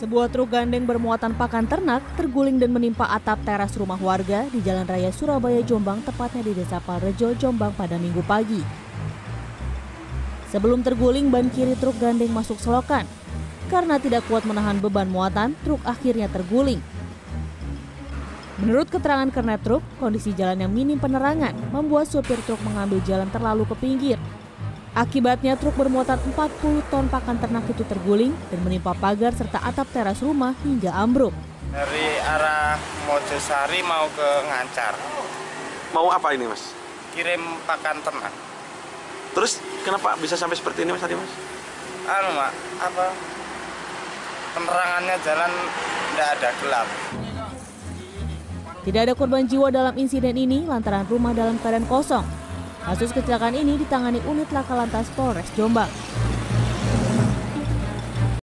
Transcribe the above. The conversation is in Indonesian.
Sebuah truk gandeng bermuatan pakan ternak terguling dan menimpa atap teras rumah warga di Jalan Raya Surabaya Jombang tepatnya di Desa Palrejo Jombang pada Minggu pagi. Sebelum terguling, ban kiri truk gandeng masuk selokan. Karena tidak kuat menahan beban muatan, truk akhirnya terguling. Menurut keterangan kernet truk, kondisi jalan yang minim penerangan membuat supir truk mengambil jalan terlalu ke pinggir Akibatnya truk bermuatan 40 ton pakan ternak itu terguling dan menimpa pagar serta atap teras rumah hingga ambruk. Dari arah Mojosari mau ke Ngancar. Mau apa ini mas? Kirim pakan ternak. Terus kenapa bisa sampai seperti ini mas tadi mas? Anu mak, apa? Penerangannya jalan tidak ada gelap. Tidak ada korban jiwa dalam insiden ini lantaran rumah dalam keadaan kosong Kasus kecelakaan ini ditangani unit laka lantas Polres Jombang.